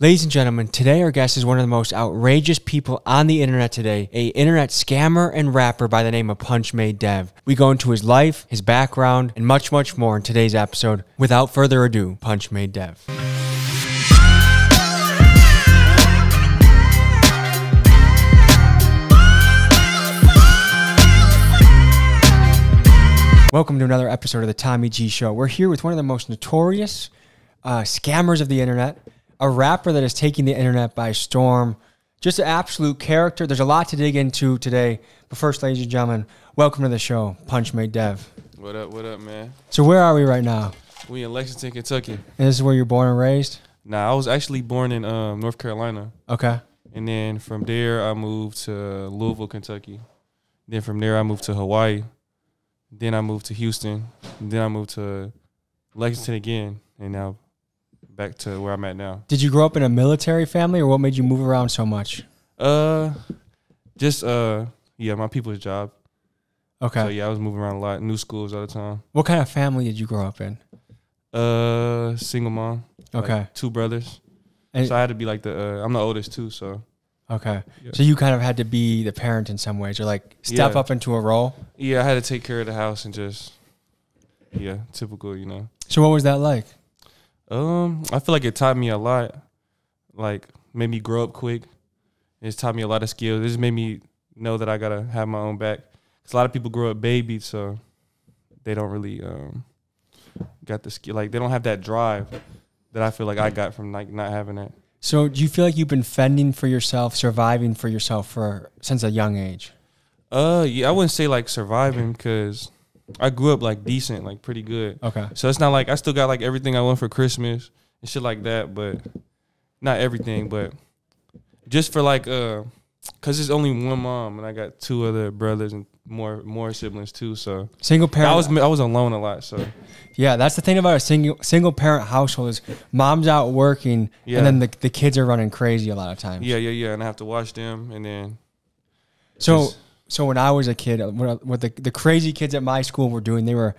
Ladies and gentlemen, today our guest is one of the most outrageous people on the internet today, a internet scammer and rapper by the name of Punchmade Dev. We go into his life, his background, and much, much more in today's episode. Without further ado, Punchmade Dev. Welcome to another episode of the Tommy G Show. We're here with one of the most notorious uh, scammers of the internet, a rapper that is taking the internet by storm, just an absolute character. There's a lot to dig into today. But first, ladies and gentlemen, welcome to the show, Punchmade Dev. What up, what up, man? So, where are we right now? We in Lexington, Kentucky. And this is where you're born and raised? Nah, I was actually born in um, North Carolina. Okay. And then from there, I moved to Louisville, Kentucky. Then from there, I moved to Hawaii. Then I moved to Houston. Then I moved to Lexington again. And now back to where I'm at now. Did you grow up in a military family or what made you move around so much? Uh, just, uh, yeah, my people's job. Okay. So, yeah, I was moving around a lot, new schools all the time. What kind of family did you grow up in? Uh, single mom. like Okay. two brothers. And- so I had to be like the, uh, I'm the oldest too, so. Okay. Yeah. So you kind of had to be the parent in some ways or like step Yeah. up into a role. Yeah, I had to take care of the house and just yeah, typical, you know. So what was that like? Um, I feel like it taught me a lot. Like made me grow up quick. It's taught me a lot of skills. It just made me know that I gotta have my own back. Cause a lot of people grow up babies, so they don't really um got the skill. Like they don't have that drive that I feel like I got from like not having that. So do you feel like you've been fending for yourself, surviving for yourself for since a young age? Uh, yeah, I wouldn't say like surviving because I grew up like decent, like pretty good. Okay. So it's not like I still got like everything I want for Christmas and shit like that, but not everything, but just for like uh cuz it's only one mom and I got two other brothers and more more siblings too, so Single parent. I was I was alone a lot, so yeah, that's the thing about a single single parent household is mom's out working Yeah. and then the, the kids are running crazy a lot of times. yeah, yeah, yeah, and I have to watch them and then So just- so when I was a kid, uh, what, what the the crazy kids at my school were doing, they were.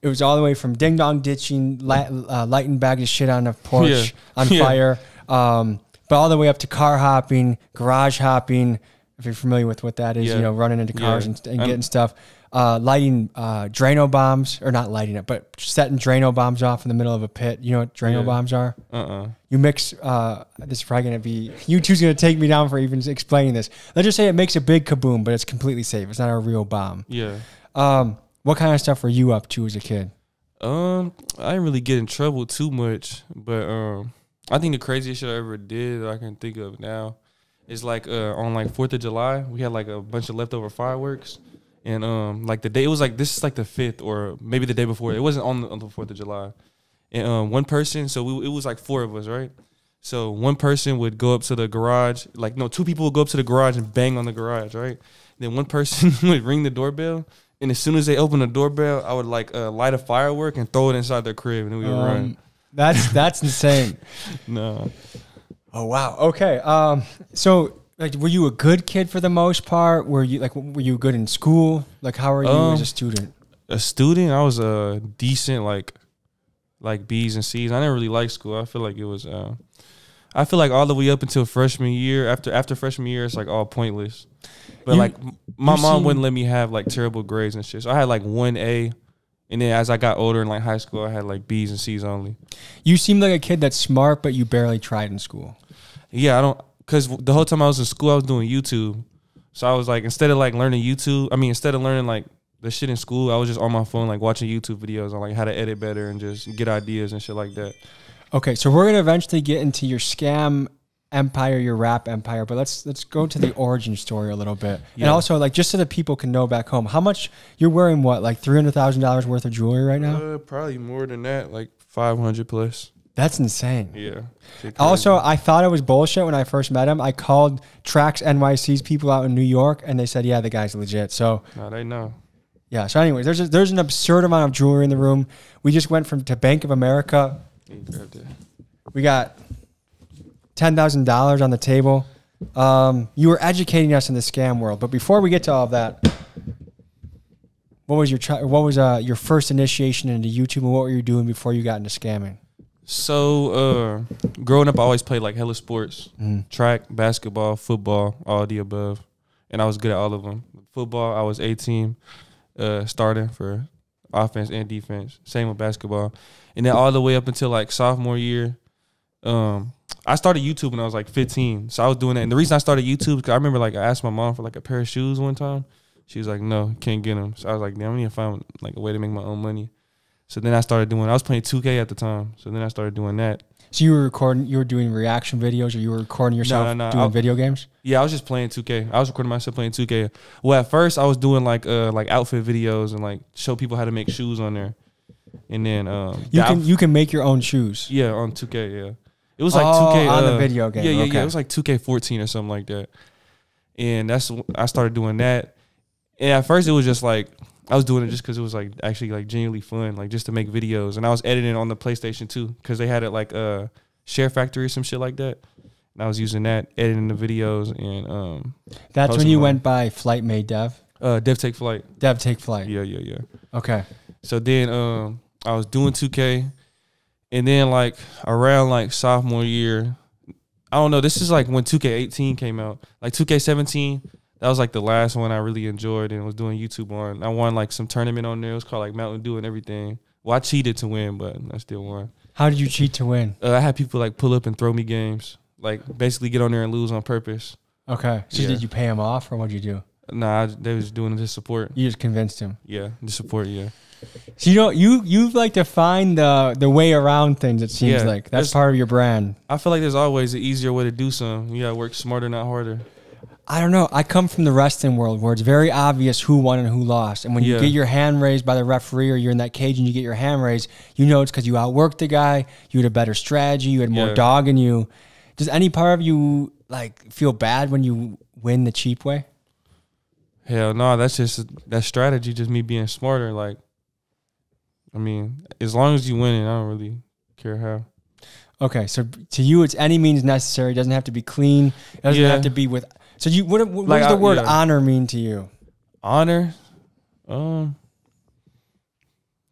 It was all the way from ding dong ditching, light, uh, lighting bags of shit on a porch Yeah. on Yeah. fire, um, but all the way up to car hopping, garage hopping. If you're familiar with what that is, you know, running into cars Yeah. and, and getting stuff, uh, lighting uh, Drano bombs, or not lighting it, but setting Drano bombs off in the middle of a pit. You know what Drano Yeah. bombs are? uh-uh. You mix. Uh, this is probably gonna be you two's gonna take me down for even explaining this. Let's just say it makes a big kaboom, but it's completely safe. It's not a real bomb. Yeah. Um, what kind of stuff were you up to as a kid? Um, I didn't really get in trouble too much, but um, I think the craziest shit I ever did that I can think of now is like uh on like Fourth of July, we had like a bunch of leftover fireworks, and um like the day it was like this is like the fifth or maybe the day before. It wasn't on the, on the Fourth of July, and um one person, so we it was like four of us, right? So one person would go up to the garage, like no, two people would go up to the garage and bang on the garage, right? Then one person would ring the doorbell, and as soon as they open the doorbell, I would like uh, light a firework and throw it inside their crib, and we would run. Um, that's that's insane. No, Oh wow. Okay. Um, so like, were you a good kid for the most part? Were you like, were you good in school? Like, how are you as Um, a student? a student, I was a decent like like B's and C's. I didn't really like school. I feel like it was. Uh, I feel like all the way up until freshman year. After after freshman year, it's like all pointless. But You- like my mom wouldn't let me have like terrible grades and shit. So I had like one A, and then as I got older in like high school, I had like B's and C's only. You seem like a kid that's smart, but you barely tried in school. Yeah, I don't because the whole time I was in school, I was doing YouTube. So I was like, instead of like learning YouTube, I mean, instead of learning like the shit in school, I was just on my phone like watching YouTube videos on like how to edit better and just get ideas and shit like that. Okay, so we're gonna eventually get into your scam empire, your rap empire, but let's let's go to the origin story a little bit, yeah. and also like just so that people can know back home how much you're wearing. What like three hundred thousand dollars worth of jewelry right now? Uh, probably more than that, like five hundred plus. That's insane. Yeah. Also, I thought it was bullshit when I first met him. I called Trax NYC's people out in New York, and they said, "Yeah, the guy's legit." So they know. yeah. So, anyways, there's a, there's an absurd amount of jewelry in the room. We just went from to Bank of America. He grabbed it. We got ten thousand dollars on the table. Um, you were educating us in the scam world, but before we get to all of that, what was your what was uh, your first initiation into YouTube, and what were you doing before you got into scamming? So, uh, growing up, I always played like hella sports: Mm. track, basketball, football, all the above, and I was good at all of them. Football, I was A team, uh, starting for offense and defense. Same with basketball, and then all the way up until like sophomore year. Um, I started YouTube when I was like 15, so I was doing that. And the reason I started YouTube because I remember like I asked my mom for like a pair of shoes one time. She was like, "No, can't get them." So I was like, "Damn, I need to find like a way to make my own money." So then I started doing. I was playing 2K at the time, so then I started doing that. So you were recording, you were doing reaction videos, or you were recording yourself no, no, doing I'll- video games. Yeah, I was just playing 2K. I was recording myself playing 2K. Well, at first I was doing like uh like outfit videos and like show people how to make shoes on there, and then um You the can you can make your own shoes. yeah on 2K yeah. It was like Oh, 2K on the uh, video game, Yeah, yeah, okay. yeah. It was like 2K14 or something like that, and that's I started doing that. And at first it was just like I was doing it just because it was like actually like genuinely fun, like just to make videos. And I was editing on the PlayStation too because they had it like uh Share Factory or some shit like that. And I was using that editing the videos and um That's when you them went by Flight Made Dev. uh Dev Take Flight. Dev Take Flight. Yeah, yeah, yeah. Okay. So then um I was doing 2K and then like around like sophomore year, I don't know, this is like when 2K18 came out. Like 2K17, that was like the last one I really enjoyed and was doing YouTube on. I won like some tournament on there. It was called like Mountain Dew and everything. Well, I cheated to win, but I still won. How did you cheat to win? Uh, I had people like pull up and throw me games. Like basically get on there and lose on purpose. Okay. So Yeah. did you pay him off, or what'd you do? Nah, I, they was doing it to support. You just convinced him. Yeah, the support, yeah. So you know you you like to find the the way around things. It seems Yeah, like that's part of your brand. I feel like there's always an easier way to do something. You gotta work smarter, not harder. I don't know. I come from the wrestling world where it's very obvious who won and who lost. And when you get your hand raised by the referee or you're in that cage and you get your hand raised, you know it's because you outworked the guy, you had a better strategy, you had more Yeah. dog in you. Does any part of you like feel bad when you win the cheap way? Hell no, that's just that strategy, just me being smarter. Like, I mean, as long as you win it, I don't really care how. Okay, so to you, it's any means necessary. It doesn't have to be clean. It doesn't Yeah. have to be with. So you, what, what Like, does the I- word yeah. honor mean to you? Honor, um,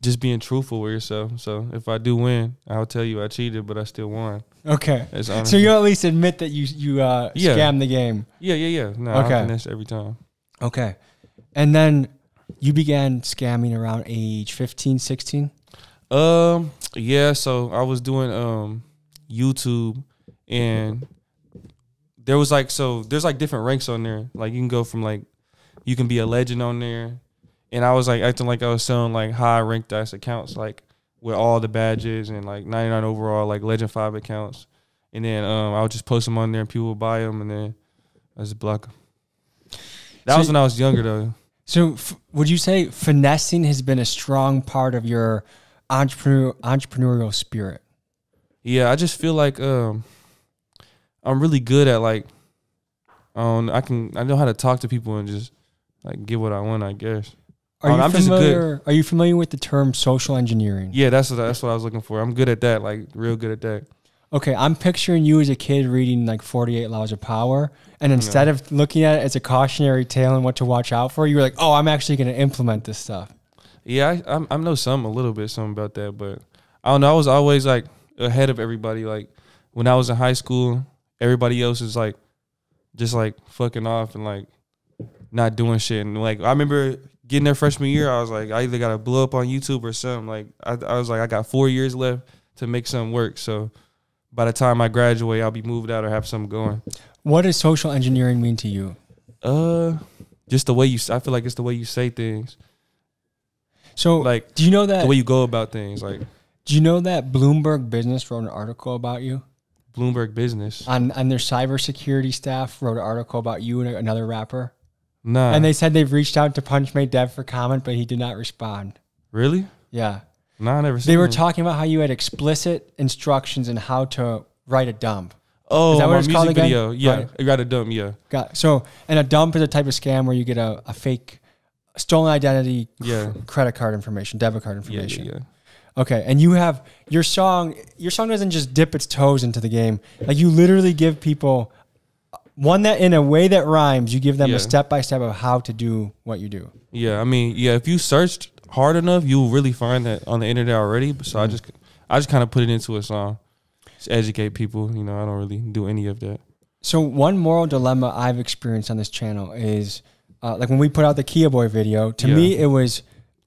just being truthful with yourself. So if I do win, I'll tell you I cheated, but I still won. Okay, so you at least admit that you you uh, Yeah. scammed the game. yeah, yeah, yeah. No, Okay. I finish every time. Okay, and then you began scamming around age 15, 16? Um, yeah. So I was doing um YouTube, and there was like so there's like different ranks on there. Like you can go from like you can be a legend on there, and I was like acting like I was selling like high ranked ass accounts, like with all the badges and like 99 overall like legend five accounts, and then um I would just post them on there and people would buy them, and then I just block them. That So was when I was younger though. So f- would you say finessing has been a strong part of your entrepreneur entrepreneurial spirit? Yeah, I just feel like um I'm really good at like um I can I know how to talk to people and just like get what I want, I guess. Are Um, you I'm familiar? Are you familiar with the term social engineering? Yeah, that's what that's what I was looking for. I'm good at that, like real good at that. Okay, I'm picturing you as a kid reading like 48 Laws of Power, and instead of looking at it as a cautionary tale and what to watch out for, you were like, "Oh, I'm actually going to implement this stuff." Yeah, I I'm, I know some a little bit something about that, but I don't know. I was always like ahead of everybody. Like when I was in high school, everybody else is like just like fucking off and like not doing shit. And like I remember getting there freshman year, I was like, I either gotta blow up on YouTube or something. Like I, I was like, I got four years left to make something work. So by the time I graduate, I'll be moved out or have something going. What does social engineering mean to you? Uh, just the way you. I feel like it's the way you say things, So, like do you know that? the way you go about things, like do you know that Bloomberg Business wrote an article about you? Bloomberg Business. On on their cybersecurity staff wrote an article about you and another rapper, Nah, and they said they've reached out to Punchmade Dev for comment, but he did not respond. really? Yeah, Nah, I never. Seen they were talking about how you had explicit instructions in how to write a dump. Oh, Is that what my it's music called again? video. Yeah, Right. I got a dumb. Yeah, Got so, and a dump is a type of scam where you get a, a fake stolen identity, Yeah. credit card information, debit card yeah, information. yeah, yeah. Okay, and you have your song. Your song doesn't just dip its toes into the game. Like you literally give people one that in a way that rhymes. You give them Yeah. a step by step of how to do what you do. Yeah, I mean, yeah. If you searched hard enough, you'll really find that on the internet already. So Mm. I just, I just kind of put it into a song, just educate people. You know, I don't really do any of that. So one moral dilemma I've experienced on this channel is uh, like when we put out the Kia Boy video. To me, it was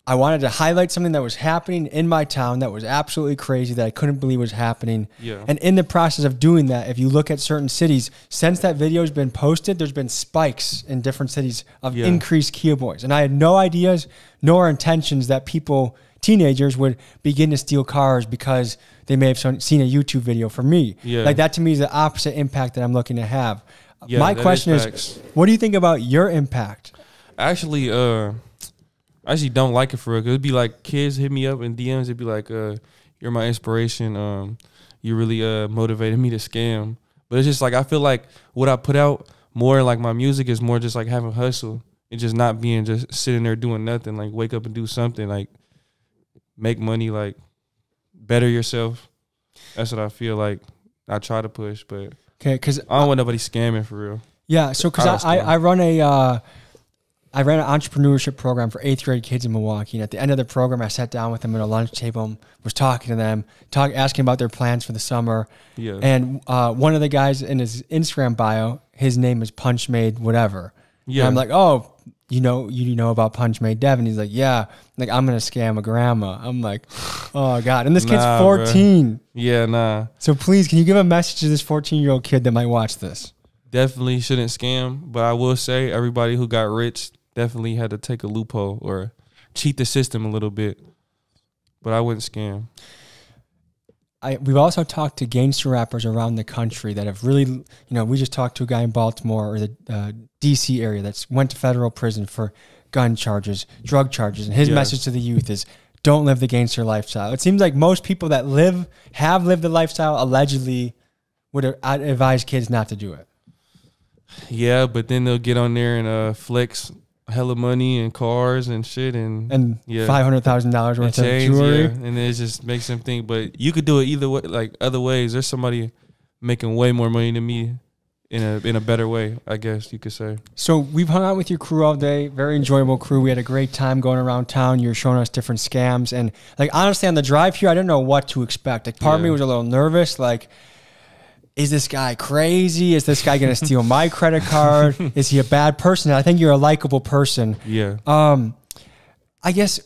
I wanted to highlight something that was happening in my town that was absolutely crazy that I couldn't believe was happening. Yeah. And in the process of doing that, if you look at certain cities, since that video has been posted, there's been spikes in different cities of Yeah. increased Kia Boys. And I had no ideas nor intentions that people, teenagers, would begin to steal cars because they may have seen a YouTube video from me. Yeah. Like that to me is the opposite impact that I'm looking to have. Yeah, My question is, facts. what do you think about your impact? Actually, uh, I actually don't like it for real. it'd be like kids hit me up in DMs. It'd be like, uh, "You're my inspiration. Um, you really uh motivated me to scam." But it's just like I feel like what I put out more like my music is more just like having hustle and just not being just sitting there doing nothing. Like wake up and do something. Like make money. Like better yourself. That's what I feel like. I try to push, but Okay, because I don't want nobody scamming for real. Yeah, so because I, I. I run a uh, I ran an entrepreneurship program for eighth grade kids in Milwaukee, and at the end of the program, I sat down with them at a lunch table, and was talking to them, talk asking about their plans for the summer, Yeah. and uh, one of the guys in his Instagram bio, his name is Punch Made whatever. yeah. And I'm like, oh, you know, you know about Punch Made Devin? He's like, yeah. Like I'm gonna scam a grandma. I'm like, oh god, and this kid's Nah, bruh. 14. yeah. Nah. So please, can you give a message to this 14 year old kid that might watch this? definitely shouldn't scam. But I will say everybody who got rich definitely had to take a loophole or cheat the system a little bit. But I wouldn't scam. I, we've also talked to gangster rappers around the country that have really, you know, we just talked to a guy in Baltimore or the uh, D.C. area that's went to federal prison for gun charges, drug charges, and his message to the youth is, don't live the gangster lifestyle. It seems like most people that live have lived the lifestyle allegedly would advise kids not to do it. Yeah, but then they'll get on there and uh, flex hella money and cars and shit and And Yeah. five hundred thousand dollars and worth of jewelry. yeah. And it just makes them think. But you could do it either way, like other ways. There's somebody making way more money than me in a in a better way. I guess you could say. So we've hung out with your crew all day. Very enjoyable crew. We had a great time going around town. You're showing us different scams, and like honestly, on the drive here, I didn't know what to expect. Like part of me was a little nervous. Like, is this guy crazy? Is this guy going to steal my credit card? Is he a bad person? And I think you're a likable person. Yeah. Um, I guess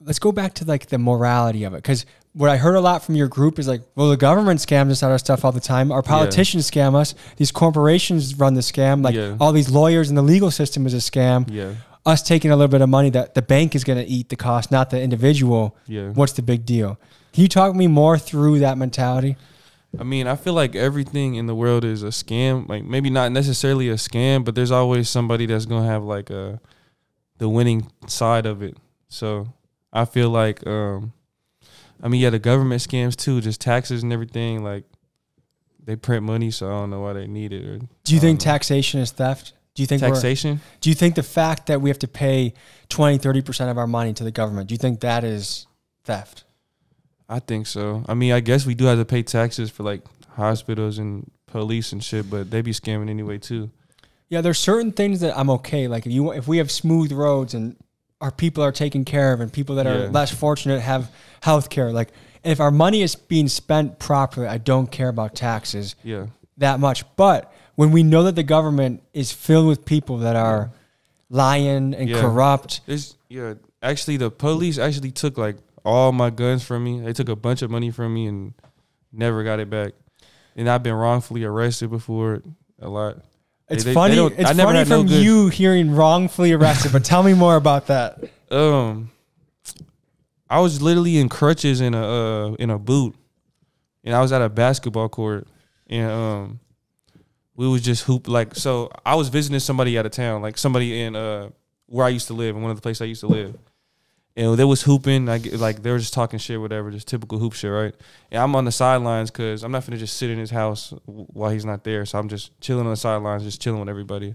let's go back to like the morality of it because what I heard a lot from your group is like, well, the government scams us out of stuff all the time. Our politicians scam us. These corporations run the scam. Like Yeah. all these lawyers and the legal system is a scam. Yeah. Us taking a little bit of money that the bank is going to eat the cost, not the individual. Yeah. What's the big deal? Can you talk me more through that mentality? I mean, I feel like everything in the world is a scam. Like maybe not necessarily a scam, but there's always somebody that's gonna have like a the winning side of it. So I feel like um I mean yeah, the government scams too, just taxes and everything, like they print money, so I don't know why they need it. Or Do you think know. taxation is theft? Do you think taxation? Do you think the fact that we have to pay 20, 30% of our money to the government, do you think that is theft? I think so. I mean, I guess we do have to pay taxes for like hospitals and police and shit, but they be scamming anyway too. Yeah, there's certain things that I'm okay. Like if you if we have smooth roads and our people are taken care of and people that are Yeah. less fortunate have health care, like if our money is being spent properly, I don't care about taxes Yeah. that much. But when we know that the government is filled with people that are lying and Yeah. corrupt, It's yeah. Actually, the police actually took like all my guns from me. They took a bunch of money from me and never got it back. And I've been wrongfully arrested before a lot. it's they- they funny. don't- it's funny had no from you hearing wrongfully arrested. but tell me more about that. Um, I was literally in crutches in a uh, in a boot, and I was at a basketball court, and um, we was just hoop like so. I was visiting somebody out of town, like somebody in uh where I used to live, in one of the places I used to live. And they was hooping, get, like they were just talking shit, whatever, just typical hoop shit, right? And I'm on the sidelines because I'm not gonna just sit in his house while he's not there, so I'm just chilling on the sidelines, just chilling with everybody.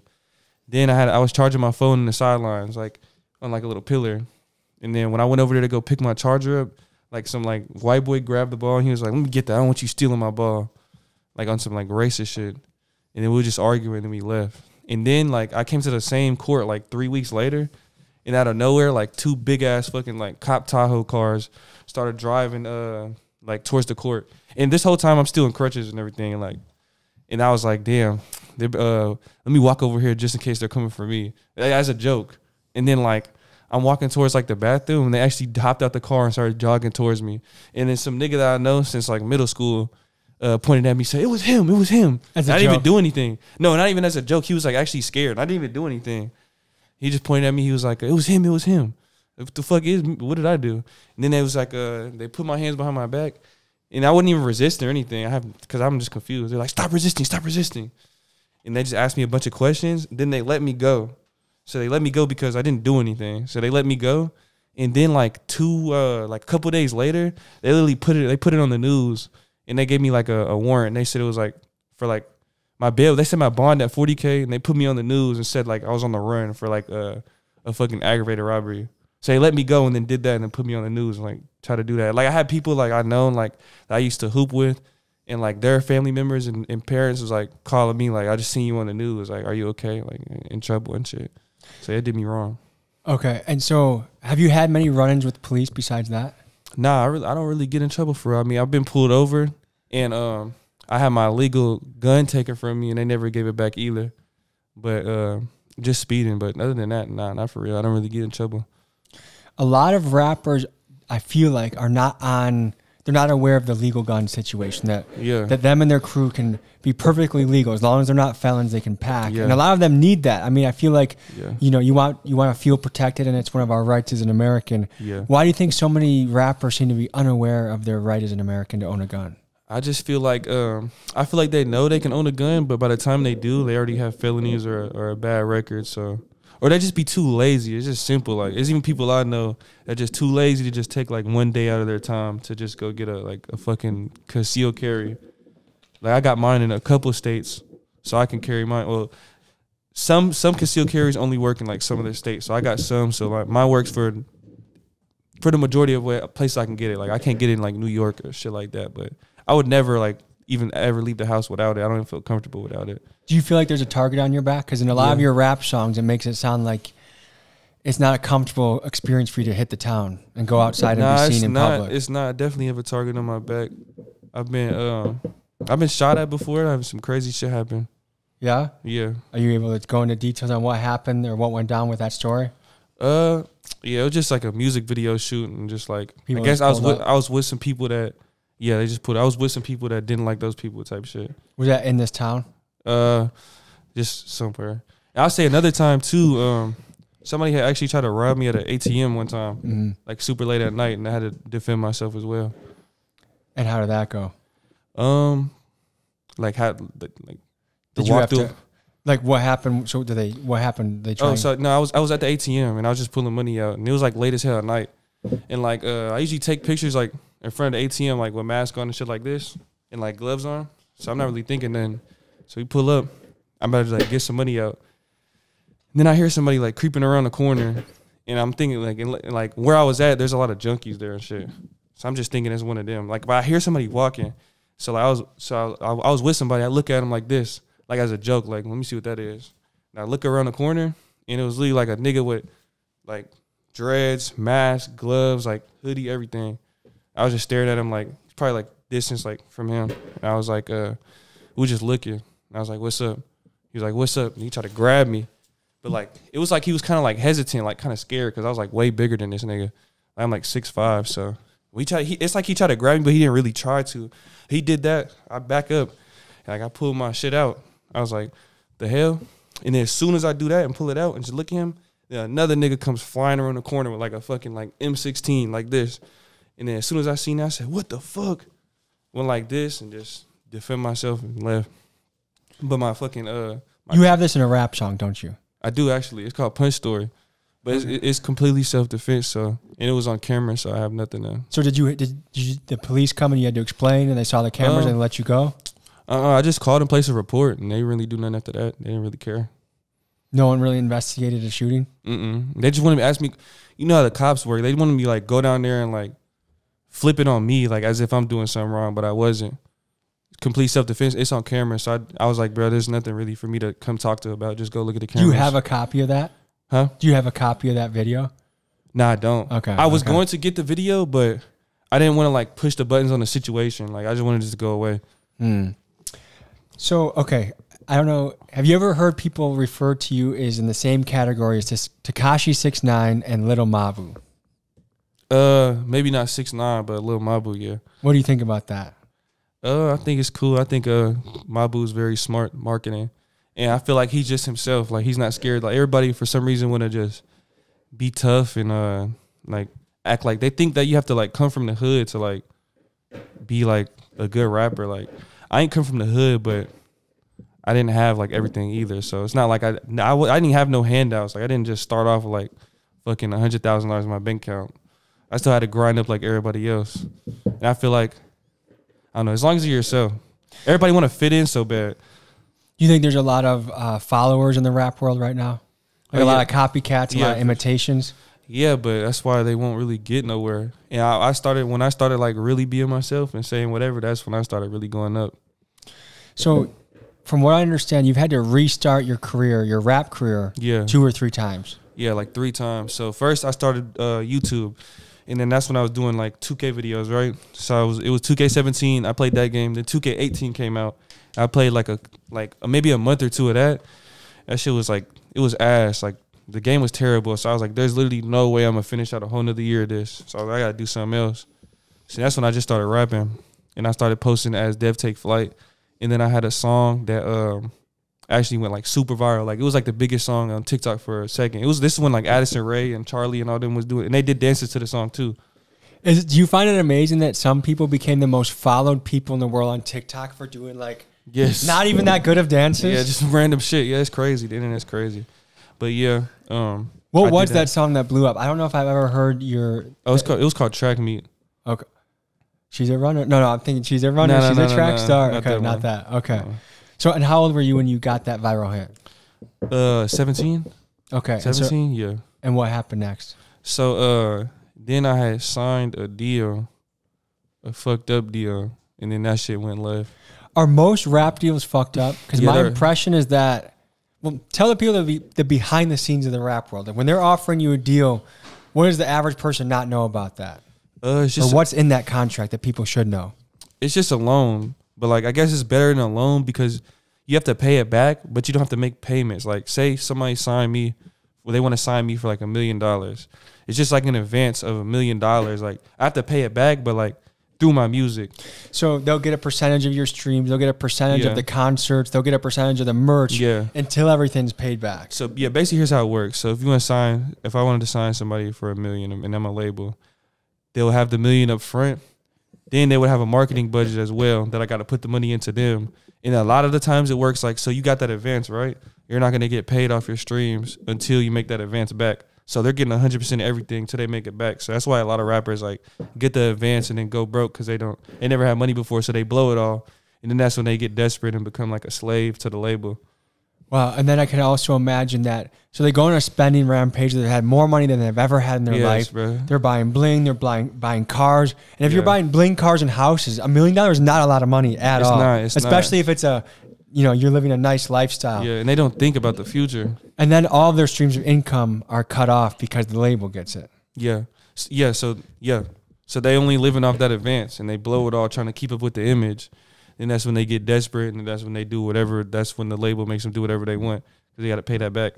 Then I had I was charging my phone in the sidelines, like on like a little pillar, and then when I went over there to go pick my charger up, like some like white boy grabbed the ball and he was like, "Let me get that. I don't want you stealing my ball," like on some like racist shit. And then we were just arguing and we left. And then like I came to the same court like three weeks later, and out of nowhere, like two big ass fucking like cop Tahoe cars started driving uh like towards the court. And this whole time I'm still in crutches and everything, and like, and I was like, damn, they uh let me walk over here just in case they're coming for me as a joke. And then like I'm walking towards like the bathroom, and they actually hopped out the car and started jogging towards me. And then some nigga that I know since like middle school. Uh, pointed at me, say it was him. It was him. As a I didn't even do anything. No, not even as a joke. He was like actually scared. I didn't even do anything. He just pointed at me. He was like, "It was him. It was him." What the fuck is? What did I do? And then they was like, uh, they put my hands behind my back, and I wouldn't even resist or anything. I have because I'm just confused. They're like, "Stop resisting! Stop resisting!" And they just asked me a bunch of questions. Then they let me go. So they let me go because I didn't do anything. So they let me go. And then like two, uh, like a couple days later, they literally put it. They put it on the news, and they gave me like a, a warrant. They said it was like for like my bail. They said my bond at 40k, and they put me on the news and said like I was on the run for like a a fucking aggravated robbery. So they let me go and then did that and then put me on the news and like try to do that. Like I had people like I known like that I used to hoop with, and like their family members and, and parents was like calling me like I just seen you on the news. Like are you okay? Like in trouble and shit. So it did me wrong. Okay. And so, have you had many run-ins with police besides that? Nah, I really I don't really get in trouble for. it. I mean, I've been pulled over, and um, I had my legal gun taken from me, and they never gave it back either. But uh, just speeding. But other than that, nah, not for real. I don't really get in trouble. A lot of rappers, I feel like, are not on. They're not aware of the legal gun situation that Yeah, that them and their crew can be perfectly legal as long as they're not felons. They can pack, Yeah. and a lot of them need that. I mean, I feel like yeah, you know you want you want to feel protected, and it's one of our rights as an American. yeah. Why do you think so many rappers seem to be unaware of their right as an American to own a gun? I just feel like um, I feel like they know they can own a gun, but by the time they do, they already have felonies or or a bad record. So, or they just be too lazy. It's just simple. Like it's even people I know that just too lazy to just take like one day out of their time to just go get a like a fucking concealed carry. Like I got mine in a couple states, so I can carry mine. Well, some some concealed carries only work in like some of the states, so I got some. So like my works for for the majority of where places I can get it. Like I can't get it in like New York or shit like that, but I would never like even ever leave the house without it. I don't even feel comfortable without it. Do you feel like there's a target on your back? Because in a lot of your rap songs, it makes it sound like it's not a comfortable experience for you to hit the town and go outside nah, and be seen in not. public. It's not. I definitely have a target on my back. I've been um, I've been shot at before. I have some crazy shit happen. Yeah. Yeah. Are you able to go into details on what happened or what went down with that story? Uh, yeah. It was just like a music video shoot and just like People I guess I was with up? I was with some people that yeah they just put I was with some people that didn't like those people type shit. Was that in this town? Uh, just somewhere. I'll say another time too. Um, somebody had actually tried to rob me at an ATM one time, hmm like super late at night, and I had to defend myself as well. And how did that go? Um, like how like Did you have to? Like what happened? So did they? What happened? They Oh, so no, I was I was at the ATM and I was just pulling money out, and it was like late as hell at night, and like uh, I usually take pictures like in front of the ATM like with mask on and shit like this, and like gloves on, so I'm not really thinking then. So we pull up, I'm about to like get some money out, and then I hear somebody like creeping around the corner, and I'm thinking like in, like where I was at, there's a lot of junkies there and shit, so I'm just thinking it's one of them. Like, but I hear somebody walking, so like, I was so I, I was with somebody, I look at him like this, like as a joke, like let me see what that is. And I look around the corner, and it was literally like a nigga with like dreads, mask, gloves, like hoodie, everything. I was just staring at him like probably like distance like from him. And I was like, uh, we just looking. And I was like, what's up? He was like, what's up? And he tried to grab me. But like it was like he was kind of like hesitant, like kind of scared because I was like way bigger than this nigga. I'm like six five, so we tried. He, it's like he tried to grab me, but he didn't really try to. He did that. I back up, and like I pulled my shit out. I was like, the hell? And then as soon as I do that and pull it out and just look at him, then another nigga comes flying around the corner with like a fucking like M16 like this. And then as soon as I seen that, I said, "What the fuck?" Went like this and just defend myself and left. But my fucking uh, my, you have this in a rap song, don't you? I do actually. It's called Punch Story, but it's, it's completely self defense. So and it was on camera, so I have nothing to. So did you? Did, did you, the police come and you had to explain, and they saw the cameras Um, and let you go? Uh, I just called and placed a report, and they really do nothing after that. They didn't really care. No one really investigated the shooting. Mm-mm. They just wanted to ask me. You know how the cops work. They wanted me like go down there and like flip it on me, like as if I'm doing something wrong, but I wasn't. Complete self defense. It's on camera, so I, I was like, bro, there's nothing really for me to come talk to about. Just go look at the Do camera. you have a copy of that? Huh? Do you have a copy of that video? Nah, I don't. Okay, I was okay. going to get the video, but I didn't want to like push the buttons on the situation. Like I just wanted it to go away. Hmm. So okay, I don't know. Have you ever heard people refer to you as in the same category as Tekashi Six Nine and Lil Mabu? Uh, maybe not six nine, but Lil Mabu, yeah. What do you think about that? Uh, I think it's cool. I think uh Mabu's very smart marketing, and I feel like he's just himself. Like he's not scared. Like everybody for some reason want to just be tough and uh like act like they think that you have to like come from the hood to like be like a good rapper. Like I ain't come from the hood, but I didn't have like everything either. So it's not like I I didn't have no handouts. Like I didn't just start off with like fucking a hundred thousand dollars in my bank account. I still had to grind up like everybody else, and I feel like I don't know. As long as you're yourself, everybody want to fit in so bad. You think there's a lot of uh, followers in the rap world right now? Like Oh, a lot of copycats, a Yeah. lot of imitations. Yeah, but that's why they won't really get nowhere. And I, I started when I started like really being myself and saying whatever. That's when I started really going up. So, from what I understand, you've had to restart your career, your rap career, Yeah, two or three times. yeah, like three times. So first I started uh, YouTube, and then that's when I was doing like 2K videos, right? So I was it was 2K17. I played that game. Then 2K18 came out. I played like a like maybe a month or two of that. That shit was like it was ass. Like the game was terrible. So I was like, there's literally no way I'm gonna finish out a whole nother year of this. So I, like, I gotta do something else. So that's when I just started rapping, and I started posting as Dev Take Flight. And then I had a song that um actually went like super viral. Like it was like the biggest song on TikTok for a second. It was this is when like Addison Rae and Charlie and all them was doing, and they did dances to the song too. Is, do you find it amazing that some people became the most followed people in the world on TikTok for doing like Yes, not even that good of dances? yeah, just random shit. Yeah, it's crazy. The internet's crazy. But yeah, um, what I was that. song that blew up? I don't know if I've ever heard your. Oh, it's called, it was called Track Meet. Okay. She's a runner. No, no, I'm thinking she's a runner. No, no, she's no, a track star. not okay, that not one. that. Okay. So, and how old were you when you got that viral hit? Uh, seventeen. Okay. and so- Seventeen. yeah. and what happened next? So uh, then I had signed a deal, a fucked up deal, and then that shit went left. Are most rap deals fucked up? Because Yeah, my they're- impression is that. Well, tell the people that be the behind the scenes of the rap world. Like when they're offering you a deal, what does the average person not know about that? Uh, it's just or what's in that contract that people should know? it's just a loan, but like I guess it's better than a loan because you have to pay it back, but you don't have to make payments. Like say somebody signed me, well they want to sign me for like a million dollars. It's just like an advance of a million dollars. Like I have to pay it back, but like through my music. So they'll get a percentage of your streams. They'll get a percentage Yeah. of the concerts. They'll get a percentage of the merch. Yeah. Until everything's paid back. So yeah, basically here's how it works. So if you want to sign, if I wanted to sign somebody for a million and I'm a label, they'll have the million up front. Then they would have a marketing budget as well that I got to put the money into them. And a lot of the times it works like so you got that advance right. You're not gonna get paid off your streams until you make that advance back. So they're getting 100 percent of everything till they make it back. So that's why a lot of rappers like get the advance and then go broke because they don't they never had money before, so they blow it all. And then that's when they get desperate and become like a slave to the label. Wow. And then I can also imagine that. So they go on a spending rampage. They had more money than they've ever had in their Yes, life. bro. They're buying bling. They're buying buying cars. And if you're buying bling cars and houses, a million dollars is not a lot of money at It's all. not, Especially if it's a, you know, you're living a nice lifestyle. Yeah, and they don't think about the future. And then all their streams of income are cut off because the label gets it. Yeah, yeah. So yeah, so they only living off that advance, and they blow it all trying to keep up with the image. And that's when they get desperate, and that's when they do whatever. That's when the label makes them do whatever they want because they got to pay that back.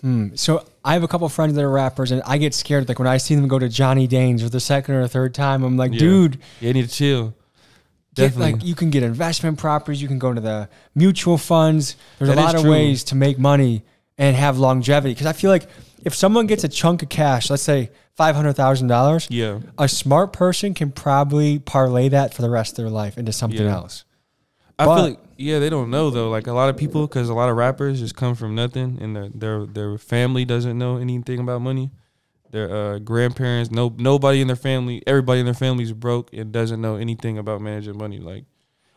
Hmm. So I have a couple friends that are rappers, and I get scared. Like when I see them go to Johnny Dang's for the second or third time, I'm like, Yeah. dude, you need to chill. get, Definitely. like you can get investment properties. You can go to the mutual funds. There's That a lot of true. ways to make money and have longevity. Because I feel like if someone gets a chunk of cash, let's say five hundred thousand dollars, yeah, a smart person can probably parlay that for the rest of their life into something Yeah. else. I But- feel like yeah, they don't know though. Like a lot of people, because a lot of rappers just come from nothing, and their their their family doesn't know anything about money. Their uh, grandparents, no nobody in their family, everybody in their family is broke and doesn't know anything about managing money. Like,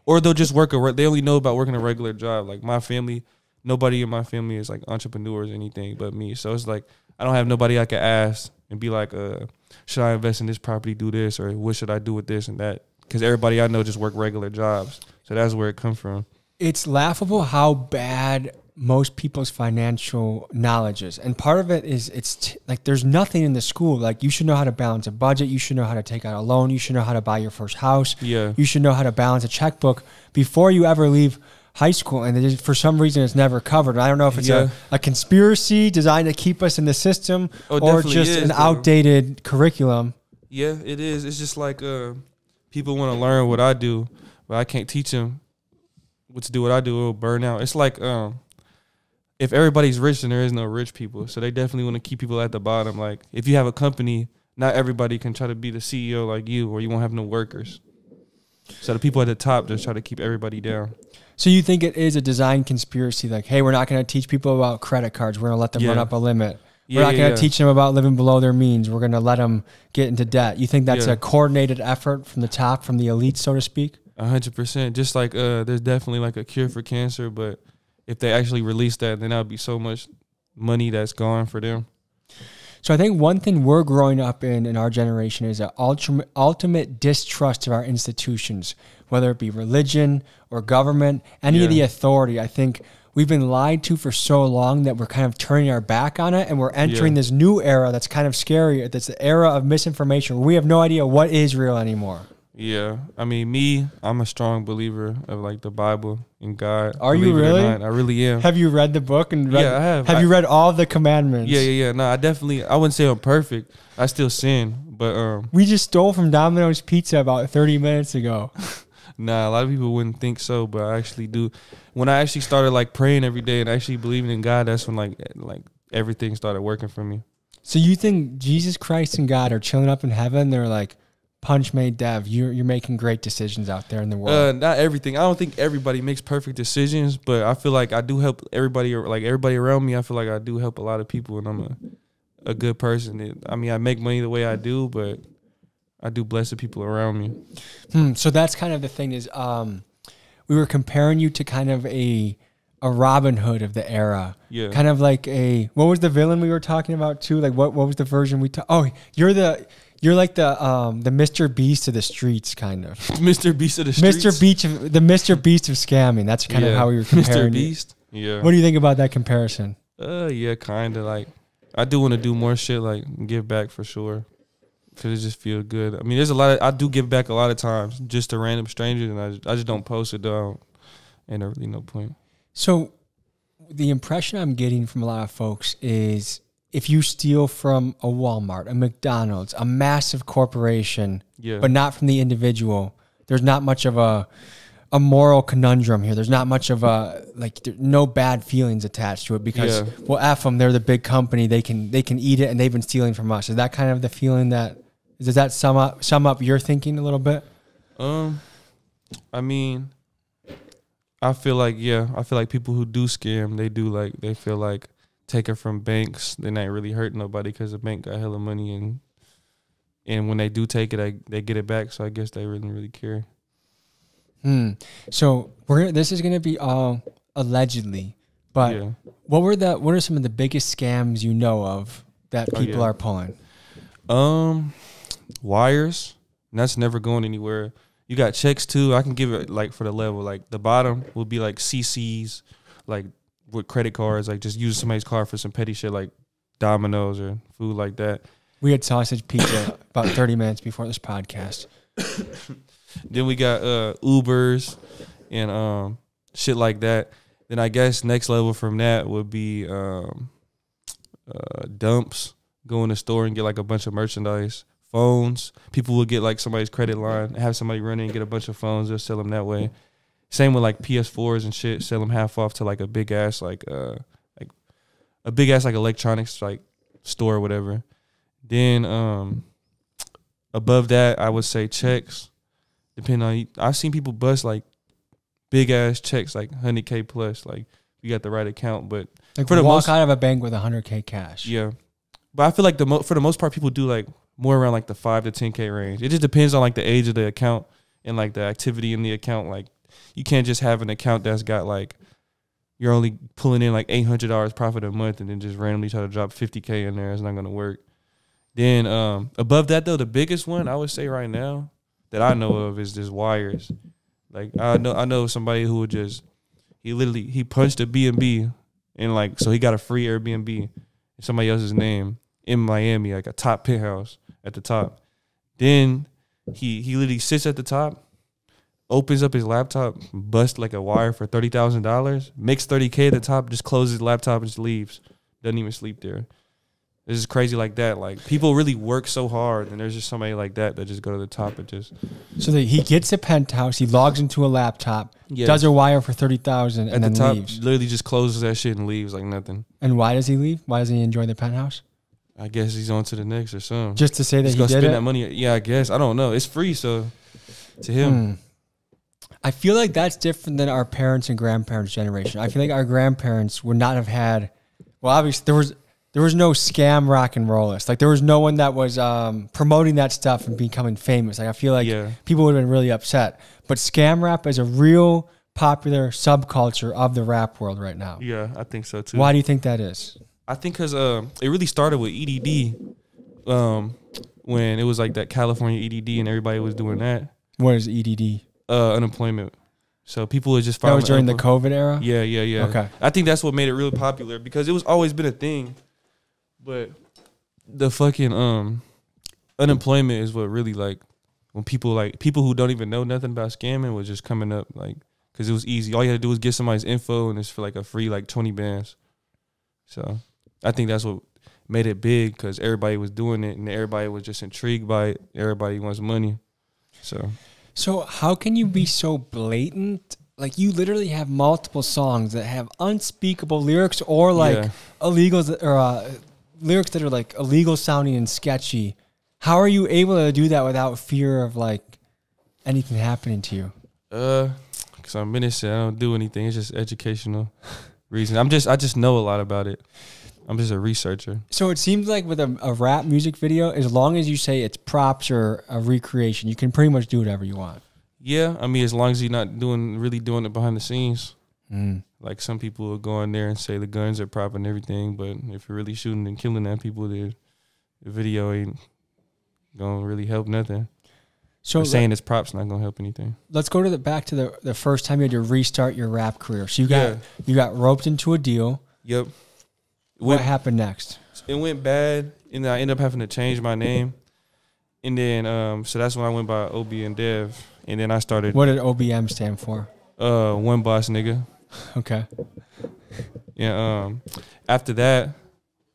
or they'll just work a. re- They only know about working a regular job. Like my family, nobody in my family is like entrepreneurs or anything but me. So it's like I don't have nobody I can ask and be like, uh, should I invest in this property, do this, or what should I do with this and that? Because everybody I know just work regular jobs. So that's where it come from. It's laughable how bad most people's financial knowledges and part of it is it's t- like there's nothing in the school like you should know how to balance a budget you should know how to take out a loan you should know how to buy your first house Yeah. you should know how to balance a checkbook before you ever leave high school and is, for some reason it's never covered i don't know if it's Yeah. a, a conspiracy designed to keep us in the system Oh, or just is, an though. outdated curriculum Yeah, it is. It's just like uh, people want to learn what I do, but I can't teach them what to do. What I do, it'll burn out. It's like um, if everybody's rich, then there is no rich people. So they definitely want to keep people at the bottom. Like if you have a company, not everybody can try to be the CEO like you, or you won't have no workers. So the people at the top just try to keep everybody down. So you think it is a design conspiracy? Like, hey, we're not going to teach people about credit cards. We're going to let them run up a limit. Yeah, we're not yeah, going to yeah. teach them about living below their means. We're going to let them get into debt. You think that's Yeah. a coordinated effort from the top, from the elite, so to speak? A hundred percent. Just like uh, there's definitely like a cure for cancer, but if they actually release that, then that would be so much money that's gone for them. So I think one thing we're growing up in in our generation is an ultimate, ultimate distrust of our institutions, whether it be religion or government, any of the authority. I think we've been lied to for so long that we're kind of turning our back on it and we're entering Yeah. this new era that's kind of scary. That's the era of misinformation where we have no idea what is real anymore. Yeah, I mean, me, I'm a strong believer of like the Bible and God. Are you really? not. I really am. Have you read the book and read, Yeah, I have. Have I- you read all the commandments? Yeah, yeah, yeah. No, I definitely. I wouldn't say I'm perfect. I still sin, but um, We just stole from Domino's Pizza about 30 minutes ago. nah. A lot of people wouldn't think so, but I actually do. When I actually started like praying every day and actually believing in God, that's when like like everything started working for me. So you think Jesus Christ and God are chilling up in heaven? They're like, Punchmade Dev. You're you're making great decisions out there in the world. Uh, not everything. I don't think everybody makes perfect decisions, but I feel like I do help everybody. Like everybody around me, I feel like I do help a lot of people, and I'm a a good person. It- I mean, I make money the way I do, but I do bless the people around me. Hmm, so that's kind of the thing is, um, we were comparing you to kind of a a Robin Hood of the era. Yeah, Kind of like a what was the villain we were talking about too? Like what what was the version we ta- Oh, you're the you're like the um the Mr. Beast of the streets kind of. Mr. Beast of the streets. Mr. Beast of the Mr. Beast of scamming. That's kind of how we were comparing. Mr. Beast. Yeah. What do you think about that comparison? Uh, yeah, kind of like I do want to do more shit, like give back for sure, cause it just feel good. I mean, there's a lot. Of, I do give back a lot of times, just to random strangers, and I just, I just don't post it though. Ain't really no point. So, the impression I'm getting from a lot of folks is if you steal from a Walmart, a McDonald's, a massive corporation, Yeah, but not from the individual, there's not much of a a moral conundrum here. There's not much of a like no bad feelings attached to it because Yeah. well, f them. They're the big company. They can they can eat it, and they've been stealing from us. Is that kind of the feeling that does that sum up sum up your thinking a little bit? Um, I mean, I feel like yeah, I feel like people who do scam, they do like they feel like taking from banks, they're not really hurt nobody because the bank got hella money and and when they do take it, I, they get it back. So I guess they really really care. Hmm. So we're this is gonna be all allegedly, but yeah. what were the what are some of the biggest scams you know of that Oh, people yeah. are pulling? Um, wires. That's never going anywhere. You got checks too. I can give it like for the level. Like the bottom will be like CCs, like with credit cards. Like just use somebody's card for some petty shit like Domino's or food like that. We had sausage pizza about thirty minutes before this podcast. Then we got uh Ubers and um shit like that. Then I guess next level from that would be um uh dumps. Go in the store and get like a bunch of merchandise. Phones. People will get like somebody's credit line, have somebody run in and get a bunch of phones, they'll sell them that way. Same with like PS4s and shit, sell them half off to like a big ass like uh like a big ass like electronics like store or whatever. Then um above that I would say checks depending on I've seen people bust like big ass checks like hundred K plus, like you got the right account, but Like For the walk most- out of a bank with hundred k cash. yeah. But I feel like the mo- for the most part people do like more around like the five to ten K range. It just depends on like the age of the account and like the activity in the account. Like you can't just have an account that's got like you're only pulling in like eight hundred dollars profit a month and then just randomly try to drop fifty K in there. It's not gonna work. Then um above that though, the biggest one I would say right now that I know of is just wires. Like I know I know somebody who would just he literally he punched a B and B and like so he got a free Airbnb in somebody else's name in Miami, like a top penthouse at the top. Then he he literally sits at the top, opens up his laptop, busts like a wire for thirty thousand dollars, makes thirty k at the top, just closes his laptop and just leaves. Doesn't even sleep there. This is crazy like that. Like people really work so hard, and there's just somebody like that that just go to the top and just So that he gets a penthouse, he logs into a laptop, yeah. does a wire for thirty thousand, and the then top, leaves. literally just closes that shit and leaves like nothing. And why does he leave? Why doesn't he enjoy the penthouse? I guess he's on to the next or something. Just to say that He's he gonna spend it. that money. Yeah, I guess. I don't know. It's free, so to him, Hmm. I feel like that's different than our parents and grandparents' generation. I feel like our grandparents would not have had. Well, obviously there was there was no scam rock and rollist. Like there was no one that was um, promoting that stuff and becoming famous. Like I feel like yeah, people would have been really upset. But scam rap is a real popular subculture of the rap world right now. yeah, I think so too. Why do you think that is? I think because uh, it really started with EDD, um, when it was like that California EDD and everybody was doing that What is EDD? Uh, unemployment. So people would just That was during the COVID era. Yeah, yeah, yeah. Okay. I think that's what made it really popular because it was always been a thing, but the fucking um unemployment is what really like when people like people who don't even know nothing about scamming was just coming up like because it was easy. All you had to do was get somebody's info and it's for like a free like twenty bands. So I think that's what made it big because everybody was doing it and everybody was just intrigued by it. Everybody wants money. So So how can you be so blatant? Like you literally have multiple songs that have unspeakable lyrics or like yeah. illegals or uh, lyrics that are like illegal sounding and sketchy. How are you able to do that without fear of like anything happening to you? Uh, cause I'm innocent. I don't do anything. It's just educational reason. I'm just I just know a lot about it. I'm just a researcher. So it seems like with a, a rap music video, as long as you say it's props or a recreation, you can pretty much do whatever you want. Yeah, I mean as long as you're not doing really doing it behind the scenes. Mm. Like some people will go in there and say the guns are prop and everything, but if you're really shooting and killing that people, the, the video ain't gonna really help nothing. So Or saying it's props not gonna help anything. let's go to the back to the the first time you had to restart your rap career. So you got Yeah. you got roped into a deal. Yep. What Went- happened next? it went bad, and I ended up having to change my name. And then, um, so that's when I went by OB and Dev, and then I started What did OBN stand for? uh one boss nigga. Okay. Yeah. Um, after that,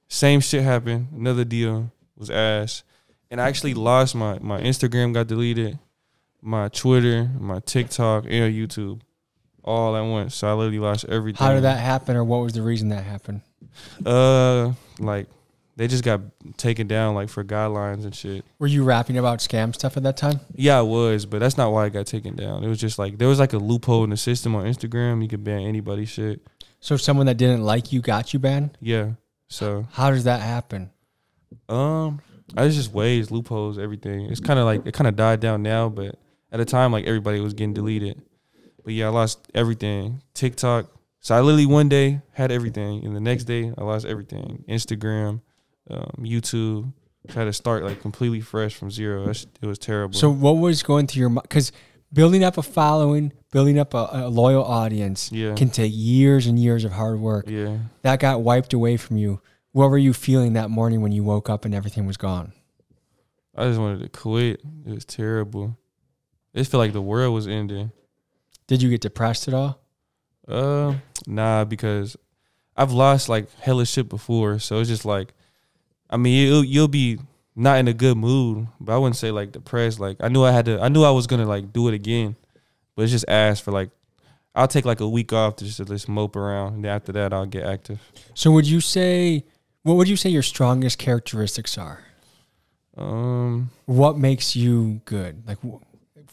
same shit happened. Another deal was ass, and I actually lost my my Instagram got deleted, my Twitter, my TikTok, and YouTube, all at once. So I literally lost everything. How did that happen, or what was the reason that happened? Uh, like they just got taken down like for guidelines and shit. Were you rapping about scam stuff at that time? Yeah, I was, but that's not why I got taken down. It was just like there was like a loophole in the system on Instagram. You could ban anybody's shit. So someone that didn't like you got you banned. Yeah. So How does that happen? um, I was just ways, loopholes, everything. It's kind of like it kind of died down now, but at the time, like everybody was getting deleted. But yeah, I lost everything. TikTok. So I literally one day had everything, and the next day I lost everything. Instagram, um, YouTube. Had to start like completely fresh from zero. That's, it was terrible. So what was going through your mind? Because building up a following, building up a, a loyal audience yeah, can take years and years of hard work. yeah. That got wiped away from you. What were you feeling that morning when you woke up and everything was gone? I just wanted to quit. It was terrible. It felt like the world was ending. Did you get depressed at all? Uh, nah, because I've lost like hella shit before, so it's just like, I mean, you'll, you'll be not in a good mood, but I wouldn't say like depressed. Like I knew I had to, I knew I was gonna like do it again, but it's just asked for like, I'll take like a week off to just to just mope around, and after that I'll get active. So would you say, what would you say your strongest characteristics are? Um, What makes you good? Like wh-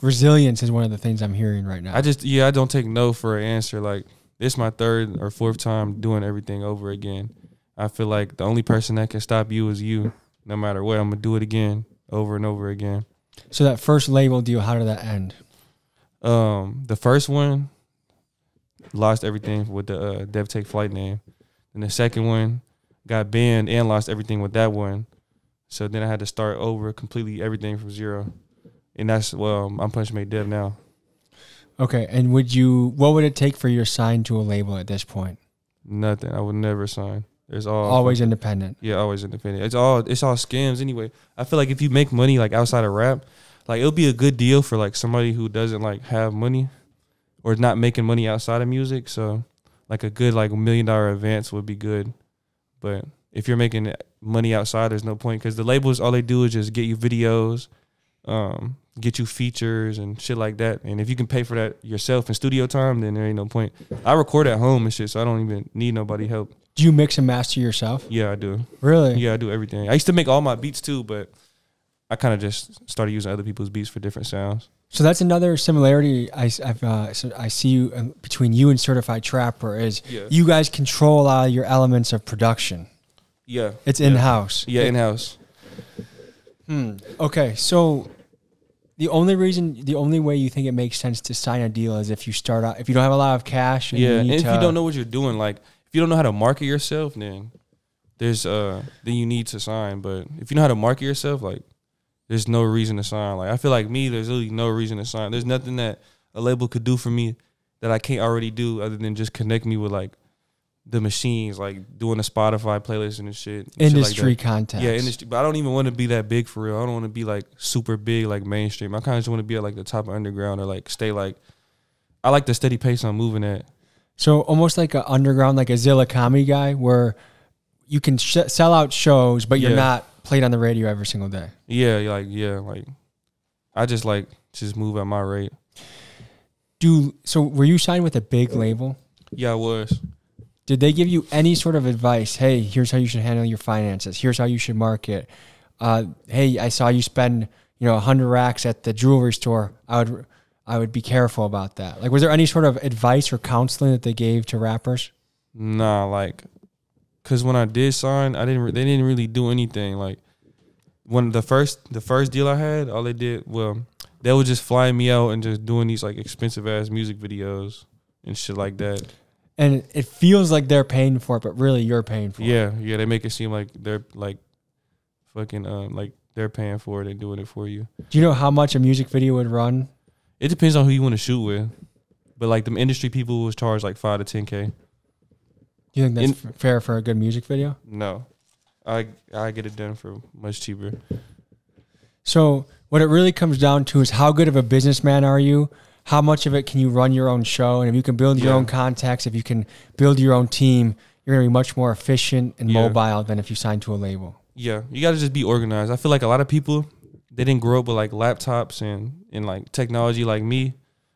resilience is one of the things I'm hearing right now. I just yeah, I don't take no for an answer. Like this my third or fourth time doing everything over again. I feel like the only person that can stop you is you. No matter what, I'm gonna do it again, over and over again. so that first label deal, how did that end? Um, the first one lost everything with the uh, Dev Take Flight name, and the second one got banned and lost everything with that one. So then I had to start over completely everything from zero, and that's well, I'm Punchmade Dev now. Okay, and would you? What would it take for your sign to a label at this point? Nothing. I would never sign. It's all Always independent. Yeah, always independent. It's all it's all scams anyway. I feel like if you make money like outside of rap, like it'll be a good deal for like somebody who doesn't like have money or is not making money outside of music. So like a good like million dollar advance would be good. But if you're making money outside, there's no point because the labels all they do is just get you videos, um, get you features and shit like that. And if you can pay for that yourself in studio time, then there ain't no point. I record at home and shit, so I don't even need nobody help. Do you mix and master yourself? Yeah, I do. Really? Yeah, I do everything. I used to make all my beats too, but I kind of just started using other people's beats for different sounds. So that's another similarity I, uh, so I see you, um, between you and Certified Trapper is Yeah. you guys control a lot of your elements of production. Yeah. It's in house. Yeah, in house. Hmm. Okay, so the only reason, the only way you think it makes sense to sign a deal is if you start out, if you don't have a lot of cash. And Yeah, you and if you don't know what you're doing, like if you don't know how to market yourself, then there's uh then you need to sign. But if you know how to market yourself, like there's no reason to sign. Like I feel like me, there's really no reason to sign. There's nothing that a label could do for me that I can't already do other than just connect me with like the machines, like doing a Spotify playlist and shit. and shit like industry contacts. Yeah, industry. But I don't even want to be that big for real. I don't want to be like super big, like mainstream. I kind of just want to be at like the top of underground or like stay like. I like the steady pace I'm moving at. So almost like an underground, like a Zillakami guy, where you can sh- sell out shows, but you're Yeah. not played on the radio every single day. Yeah, like yeah, like I just like just move at my rate. Do so? Were you signed with a big label? Yeah, I was. Did they give you any sort of advice? Hey, here's how you should handle your finances. Here's how you should market. Uh, hey, I saw you spend you know hundred racks at the jewelry store. I would I would be careful about that. Like, was there any sort of advice or counseling that they gave to rappers? Nah, like, cause when I did sign, I didn't. They didn't really do anything. Like, when the first the first deal I had, all they did, well, they were just flying me out and just doing these like expensive ass music videos and shit like that. And it feels like they're paying for it, but really you're paying for it. Yeah, yeah, they make it seem like they're like, fucking, um, like they're paying for it and doing it for you. Do you know how much a music video would run? It depends on who you want to shoot with, but like the industry people was charged like five to ten k. Do you think that's In- f- fair for a good music video? No, I I get it done for much cheaper. So what it really comes down to is how good of a businessman are you? How much of it can you run your own show? And if you can build your Yeah. own contacts, if you can build your own team, you're gonna be much more efficient and Yeah. mobile than if you sign to a label. Yeah, you got to just be organized. I feel like a lot of people they didn't grow up with like laptops and and like technology like me,